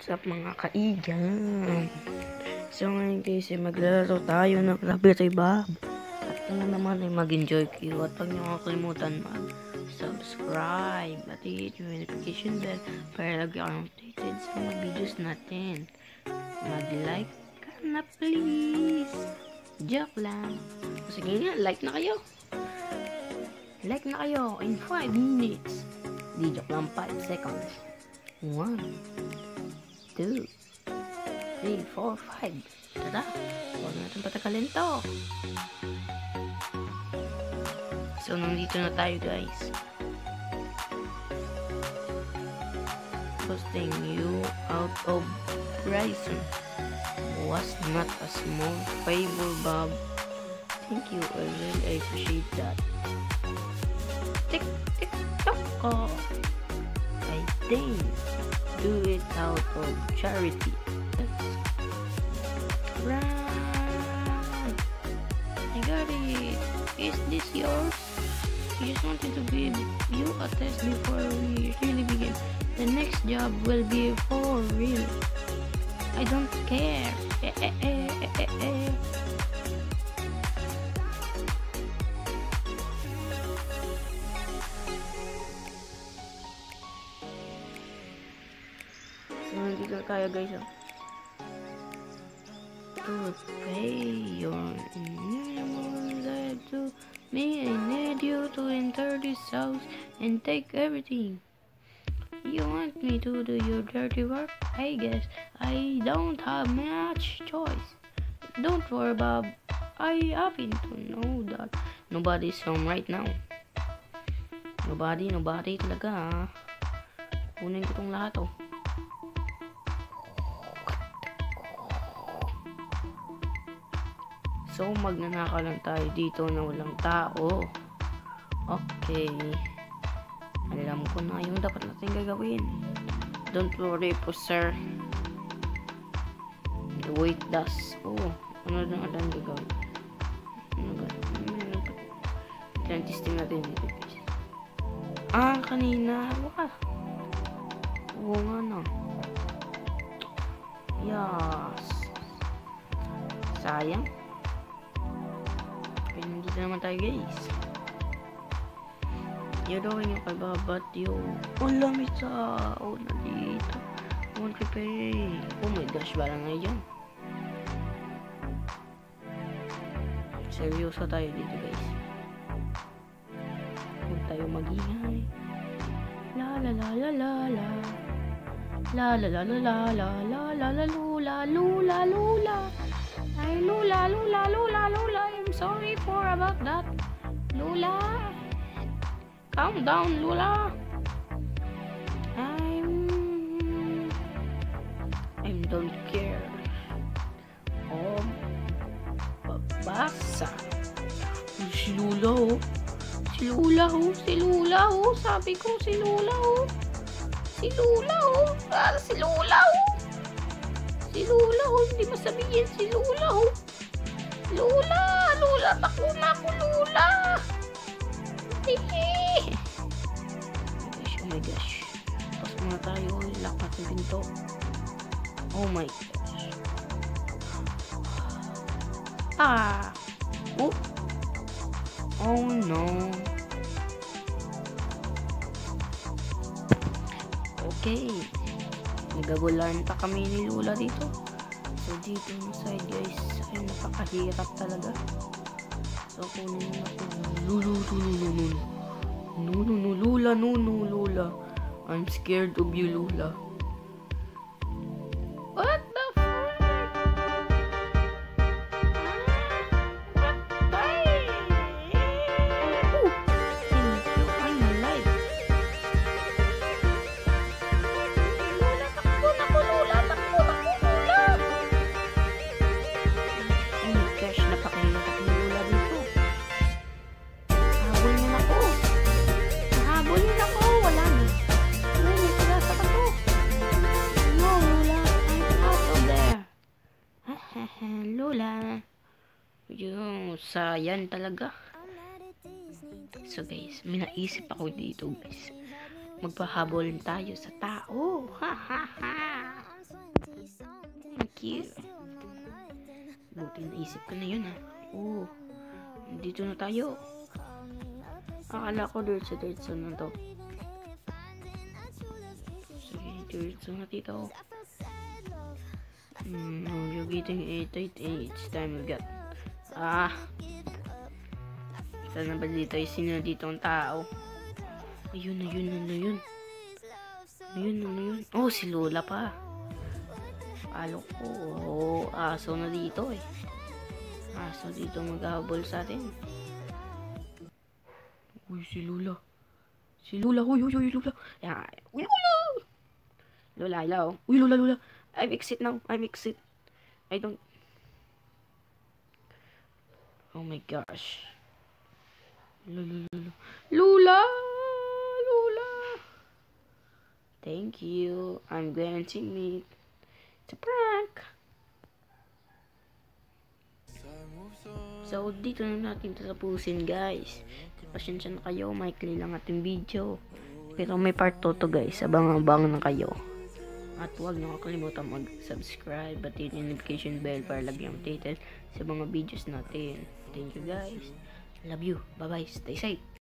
What's up mga kaigan? So ngayon guys ay maglalaro tayo ng Rabbit Bob. At nga naman ay mag-enjoy kayo at huwag niyo kakalimutan mag-subscribe at i-hit yung notification bell para lagi kang updated sa mga videos natin. Mag-like ka na please! Joke lang. Sige nga, like na kayo. Like na kayo in 5 minutes. Di joke lang 5 seconds. 1 2 3 4 5 Tara, huwag natin patagalin to. So, nandito na tayo guys. Posting you out of Bryson was not a small favor, Bob. Thank you, I really appreciate that. Tick, tick, tock. I think do it out of charity. Right. I got it. Is this yours? I just wanted to give you a test before we really begin. The next job will be for real. I don't care. Eh, eh, eh, kaya guys. To pay your minimum to me, I need you to enter this house and take everything. You want me to do your dirty work? I guess I don't have much choice. Don't worry, Bob. I happen to know that nobody's home right now. Nobody, nobody talaga ha. Kunin ko tong lahat oh. So, magnanakaw lang tayo dito na walang tao. Okay. Alam ko na yung dapat natin gagawin. Don't worry po, sir. Weight does. Oh, ano na natin gagawin? Ano ba? Kailan testing natin dito. Ah, kanina. Waka. Oo nga na. Yes. Sayang. Okay, nandito naman tayo, guys. You're doing yung kababat yung Ang lamit sa Oh, nandito. To pay Oh my gosh, balang na dyan Seryoso tayo dito guys. Huwag tayo magingay. La la la la la la La la la la la la la la la lula lula lula Ay lula lula lula lula I'm sorry for about that Lula Calm down, Lula. I'm. I don't care. Oh, babasa. Si Lula, oh. Si Lula, oh. Si Lula, oh. Sabi ko, si Lula, oh. Si Lula, oh. Ah, si Lula, oh. Si Lula, oh. Hindi masabihin si Lula, oh. Lula, Lula. Takbo na ako, Lula. Hehe. Gosh, oh my gosh. Tapos muna tayo. Lock natin pinto. Oh my gosh. Ah. Oh. Oh no. Okay. Nagagulan pa kami ni Lula dito. So dito yung side guys. Ay napakahirap talaga. So kunin na ito. Lulu, lulu, lulu. No, no, Lula, no, Lula. I'm scared of you, Lula. What Lula. Yung sayan talaga. So guys, may naisip ako dito guys. Magpahabol tayo sa tao. Ha ha ha. you. Buti naisip ko na yun ha. Oo. Dito na tayo. Akala ko diretso diretso na to. Sige, diretso na dito. Hmm, oh, you're getting 888. It's time we got. Ah. Saan na ba dito? Sino dito ang tao? Ayun, ayun, ayun, ayun. Ayun, ano yun? Oh, si Lola pa. Alo ko. Oh, aso na dito eh. Aso dito maghahabol sa atin. Uy, si Lola. Si Lola, uy, uy, uy, Lola. Yeah. Uy, Lola! Lola, hello. Uy, Lola, Lola. I'm exit now. I'm exit. I don't... Oh my gosh. Lola! Lola! Thank you. I'm to meet. It's a prank. So, dito na natin tatapusin, guys. Pasensya na kayo, maikli lang ating video. Pero may part 2 to, guys. Abang-abang na kayo. At huwag niyo kakalimutan mag-subscribe at hit yung notification bell para lagi updated sa mga videos natin. Thank you, guys. Love you. Bye-bye. Stay safe.